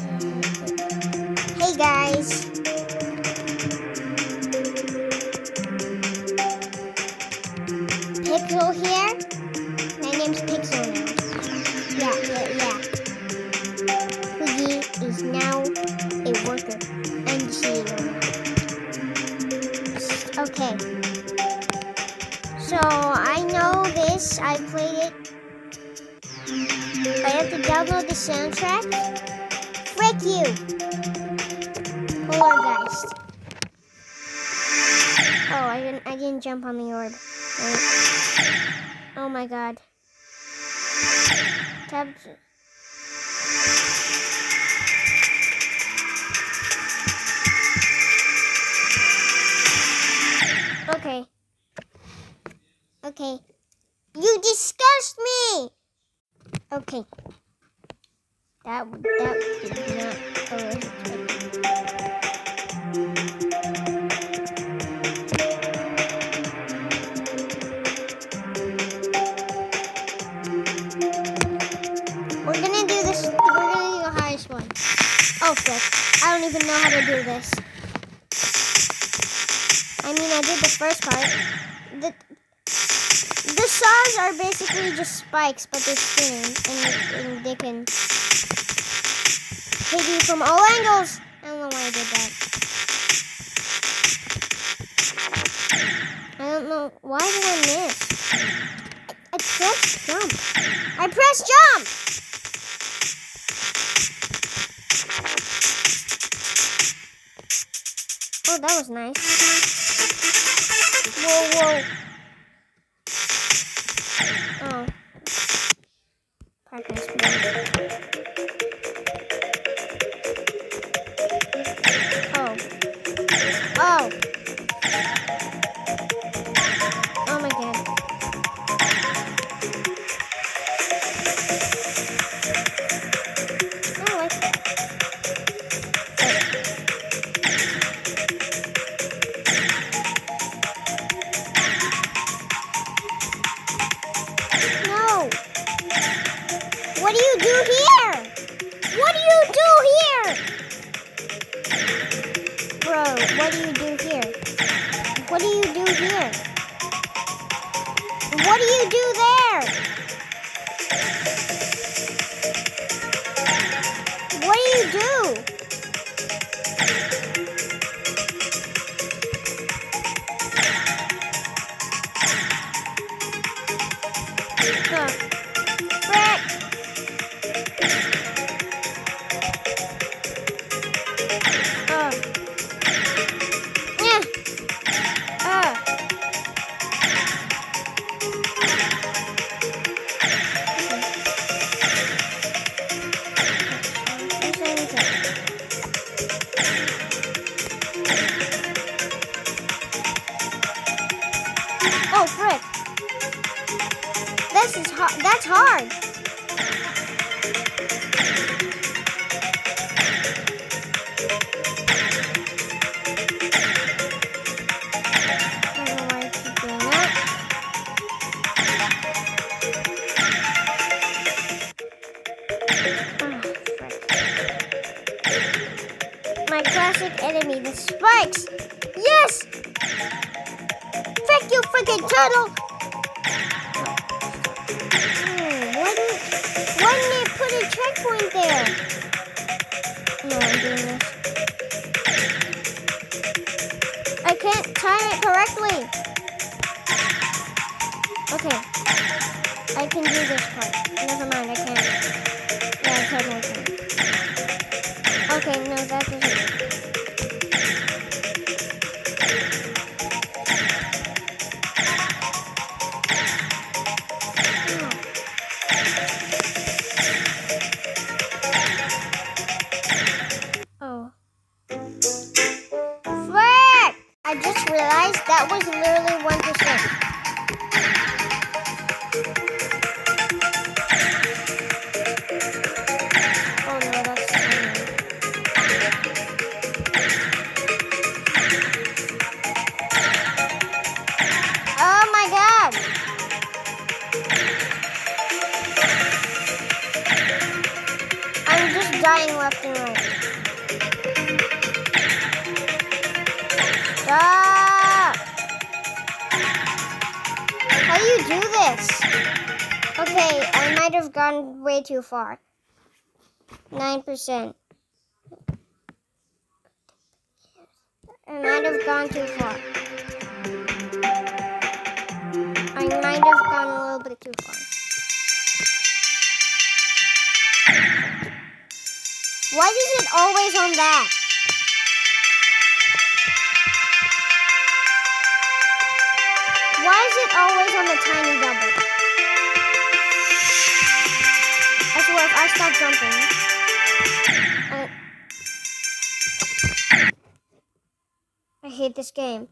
Hey guys. Pixel here. My name's Pixel now. Yeah, yeah, yeah. Poogie is now a worker. The CEO. Okay. So I know this. I played it. I have to download the soundtrack. Frick you! Polargeist. Oh, I didn't. I didn't jump on the orb. Wait. Oh my god. Tab. Okay. Okay. You disgust me! Okay. That that did not. We're gonna do this. We're gonna do the highest one. Oh frick! I don't even know how to do this. I mean, I did the first part. The the saws are basically just spikes, but they're spinning, and, and they can hit you from all angles. I don't know why I did that. I don't know. Why did I miss? I pressed jump. I pressed jump! Oh, that was nice. Whoa, whoa. Oh. Parking what do you do here? What do you do here? What do you do there? Ah, frick. My classic enemy, the spikes. Yes! Frick you, freaking turtle! Checkpoint there? No, I'm doing this. I can't time it correctly. Okay. I can do this part. Never mind, I can't. Yeah, I totally can. Oh, oh, I'm just dying left and right. Do this? Okay, I might have gone way too far. 9%. I might have gone too far. Tiny double? I swear, if I stop jumping, I, I hate this game.